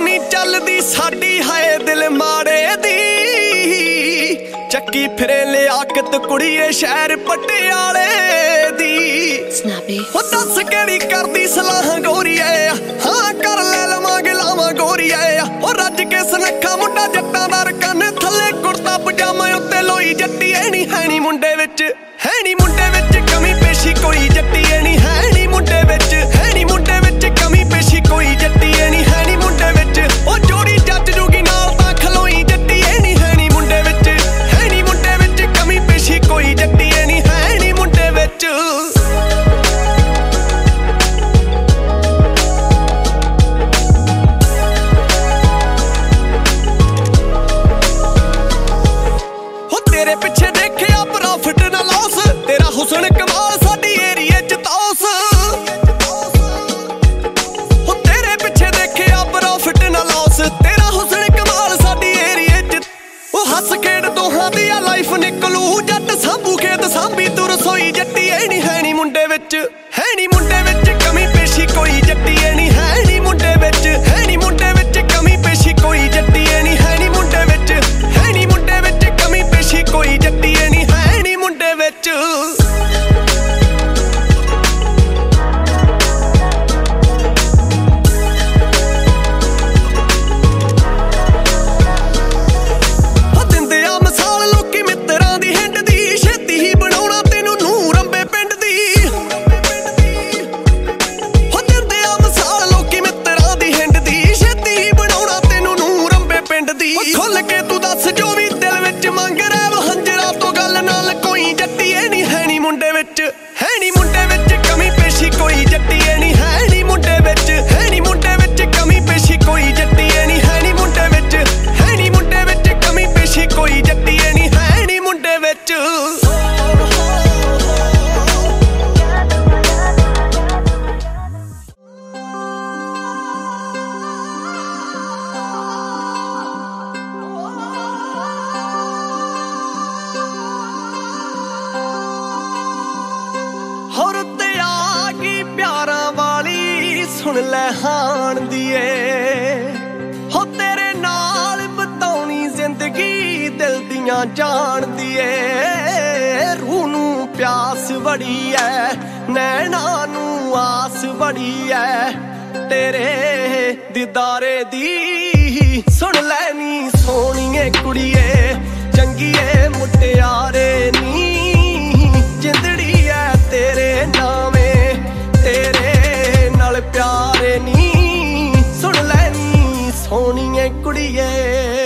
ਨਹੀਂ ਚੱਲਦੀ ਸਾਡੀ ਹਾਏ ਦਿਲ ਮਾੜੇ ਦੀ। ਚੱਕੀ ਫਿਰੇ ਲਿਆਕਤ ਕੁੜੀਏ ਸ਼ਹਿਰ ਪਟਿਆਲੇ ਦੀ. ਉਹ ਦੱਸ ਕਿਹੜੀ ਕਰਦੀ ਸਲਾਹ ਗੋਰੀਏ ਹਾਂ ਕਰ ਲੈ ਲਵਾਂਗੇ ਲਾਵਾਂ ਗੋਰੀਏ ਉਹ ਰੱਜ ਕੇ ਸਨੱਖਾ ਮੁੰਡਾ ਜੱਟਾਂ ਦਾ ਰਕਨ। ਥੱਲੇ ਕੁੜਤਾ ਪਜਾਮਾ ਉੱਤੇ ਲੋਈ ਜੱਟੀ। ਐ ਨਹੀਂ ਹੈ ਨਹੀਂ ਮੁੰਡੇ ਵਿੱਚ ਹੈ ਤੇਰੇ ਪਿੱਛੇ ਦੇਖਿਆ ਪ੍ਰੋਫਿਟ ਨਾ ਲਾਸ ਤੇਰਾ ਹੁਸਨ ਕਮਾਲ ਸਾਡੀ ਏਰੀਏ ਚ ਤੌਸ ਹੋ ਤੇਰੇ ਪਿੱਛੇ ਦੇਖਿਆ ਪ੍ਰੋਫਿਟ ਨਾ ਲਾਸ ਤੇਰਾ ਹੁਸਨ ਕਮਾਲ ਸਾਡੀ ਏਰੀਏ ਚ ਉਹ ਹੱਸ ਖੇਡ ਦੋਹਾਂ ਦੀ ਆ ਲਾਈਫ ਨਿਕਲੂ। ਜੱਟ ਸਾਂਭੂ ਖੇਤ ਸਾਂਭੀ ਤੂੰ ਰਸੋਈ ਜੱਟੀ ਐ ਨਹੀਂ ਹੈ ਮੁੰਡੇ ਵਿੱਚ। ਮੁੰਡੇ ਵਿੱਚ, ਹੈ ਨਹੀਂ ਮੁੰਡੇ ਵਿੱਚ ਕਮੀ ਪੇਸ਼ੀ ਕੋਈ ਜੱਟੀ ਐ ਨਹੀਂ ਹੈ ਨਹੀਂ ਮੁੰਡੇ ਵਿੱਚ, ਹੈ ਨਹੀਂ ਮੁੰਡੇ ਵਿੱਚ ਕਮੀ ਪੇਸ਼ੀ ਕੋਈ ਜੱਟੀ ਐ ਨਹੀਂ ਹੈ ਨਹੀਂ ਮੁੰਡੇ ਵਿੱਚ, ਹੈ ਨਹੀਂ ਮੁੰਡੇ ਵਿੱਚ ਕਮੀ ਪੇਸ਼ੀ ਕੋਈ ਜੱਟੀ ਐ ਨਹੀਂ ਹੈ ਨਹੀਂ ਮੁੰਡੇ ਵਿੱਚ। ਗਈ ਵਾਲੀ ਸੁਣ ਲੈ ਹਾਣ ਦੀਏ। ਹੋ ਤੇਰੇ ਨਾਲ ਬਤਾਉਣੀ ਜ਼ਿੰਦਗੀ ਦਿਲ ਦੀਆਂ ਜਾਣ ਦੀਏ। ਰੂਹ ਨੂੰ ਪਿਆਸ ਬੜੀ ਐ ਨੈਣਾ ਨੂੰ ਆਸ ਬੜੀ ਐ ਤੇਰੇ ਦਿਦਾਰੇ ਦੀ ਸੁਣ ਲੈ ਨੀ ਸੋਹਣੀਏ ਕੁੜੀਏ, ਚੰਗੀਏ ਮੁਟਿਆਰੇ ਨੀ। ਪਿਆਰੇ ਨੀ ਸੁਣ ਲੈ ਨੀ ਸੋਹਣੀਏ ਕੁੜੀਏ।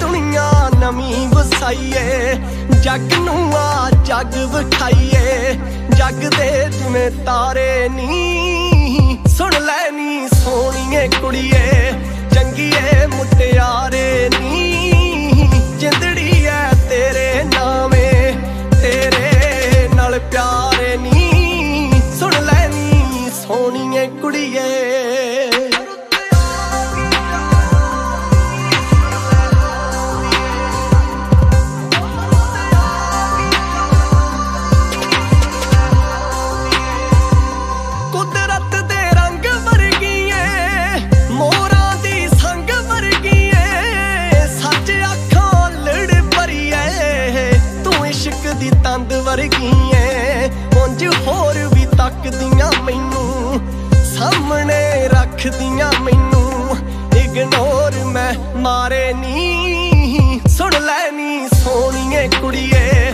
ਦੁਨੀਆ ਨਵੀਂ ਵਸਾਈਏ, ਜੱਗ ਨੂੰ ਆ ਜੱਗ ਵਿਖਾਈਏ। ਜੱਗ ਦੇ ਜਿਵੇਂ ਤਾਰੇ ਨੀ, ਸੁਣ ਲੈ ਨੀ ਸੋਹਣੀਏ ਕੁੜੀਏ ਚੰਗੀਏ ਮੁਟਿਆਰੇ ਨੀ। ਦੀ ਤੰਦ ਵਰਗੀਏ ਉਂਝ ਹੋਰ ਵੀ ਤੱਕਦੀਆਂ ਮੈਨੂੰ, ਸਾਹਮਣੇ ਰੱਖਦੀਆਂ ਮੈਨੂੰ। ਇਗਨੋਰ ਮੈਂ ਮਾਰੇ ਨੀ, ਸੁਣ ਲੈ ਨੀ ਸੋਹਣੀਏ ਕੁੜੀਏ।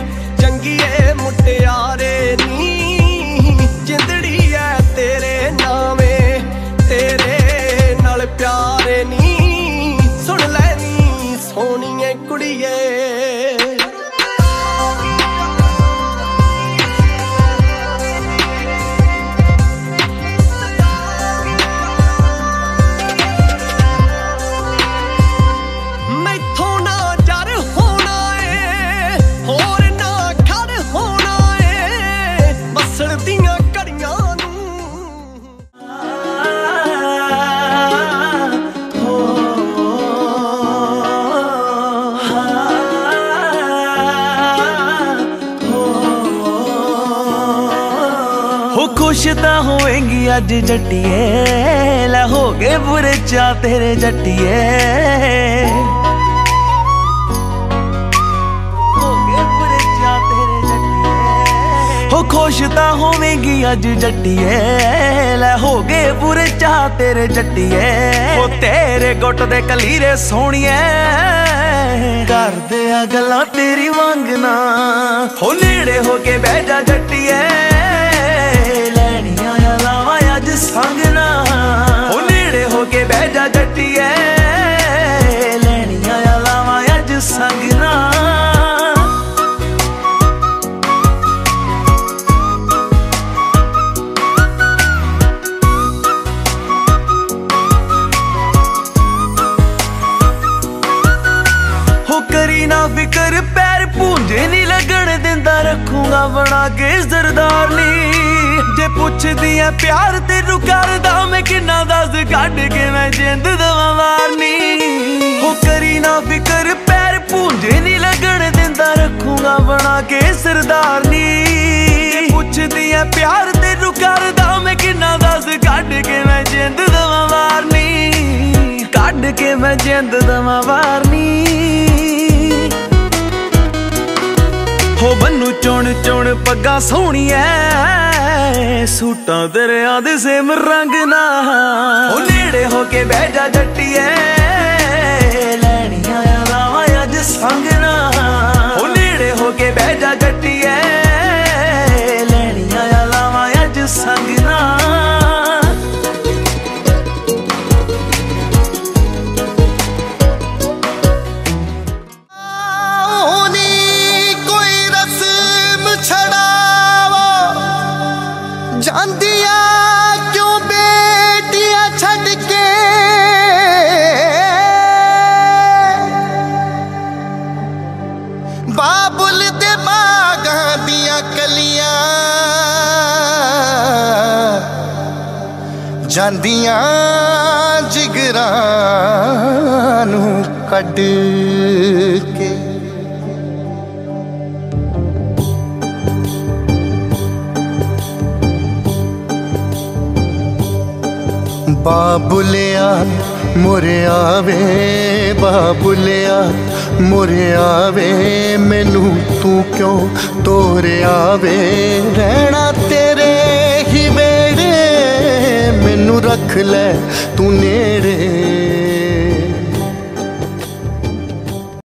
ਖੁਸ਼ ਤਾਂ ਹੋਵੇਂਗੀ ਅੱਜ ਜੱਟੀਏ। ਲੈ ਹੋ ਗਏ ਬੁਰੇ ਚਾ ਤੇਰੇ ਜੱਟੀਏ। ਹੋ ਗਏ ਬੁਰੇ ਚਾ ਤੇਰੇ ਜੱਟੀਏ। ਹੋ ਖੁਸ਼ ਤਾਂ ਹੋਵੇਂਗੀ ਅੱਜ ਜੱਟੀਏ। ਲੈ ਹੋ ਗਏ ਬੁਰੇ ਚਾ ਤੇਰੇ ਜੱਟੀਏ। ਉਹ ਤੇਰੇ ਗੁੱਟ ਦੇ ਕਲੀਰੇ ਸੋਹਣੀਏ। ਕਰਦੇ ਆ ਗੱਲਾਂ ਤੇਰੀ ਵਾਂਗਣਾ ਹੋ ਨੇੜੇ ਹੋ ਕੇ ਬਹਿ ਜਾ ਜੱਟੀਏ। ਰੱਖੂਗਾ ਬਣਾ ਕੇ ਸਰਦਾਰਨੀ ਜੇ ਪੁੱਛਦੀ ਐ, ਪਿਆਰ ਤੈਨੂੰ ਕਰਦਾ ਮੈਂ ਕਿੰਨਾ ਦੱਸ, ਕੱਢ ਕੇ ਮੈਂ ਜਿੰਦ ਦਵਾਂ ਵਾਰਨੀ। ਹੋ ਕਰੀ ਨਾ ਫਿਕਰ, ਪੈਰ ਪੂੰਝੇ ਨਹੀਂ ਲੱਗਣ ਦਿੰਦਾ ਰੱਖੂਗਾ ਬਣਾ ਕੇ ਸਰਦਾਰਨੀ ਜੇ ਪੁੱਛਦੀ ਐ, ਪਿਆਰ ਤੈਨੂੰ ਕਰਦਾ ਮੈਂ ਕਿੰਨਾ ਦੱਸ, ਕੱਢ ਕੇ ਮੈਂ ਜਿੰਦ ਦਵਾਂ ਵਾਰਨੀ। ਕੱਢ ਕੇ ਮੈਂ ਜਿੰਦ ਦਵਾਂ ਵਾਰਨੀ। ਚੁਣ ਚੁਣ ਪੱਗਾਂ ਸੋਹਣੀਐ, ਸੂਟਾਂ ਦਰਿਆ ਦੇ ਸੇਮ ਰੰਗ ਨਾ ਹੋ ਨੇੜੇ ਹੋ ਕੇ ਬਹਿ ਜਾ ਜਾਂਦੀਆਂ ਜਿਗਰਾਂ ਨੂੰ ਕੱਢ ਕੇ। ਬਾਬੁਲਿਆ ਮੁਰਿਆ ਵੇ ਬਾਬੁਲਿਆ ਮੁਰਿਆ ਵੇ ਮੈਨੂੰ ਤੂੰ ਕਿਉਂ ਤੋਰਿਆ ਵੇ? ਰਹਿਣਾ ਤੇਰੇ ਹੀ ਵੇੜੇ ਮੈਨੂੰ ਰੱਖ ਲੈ ਤੂੰ ਨੇੜੇ।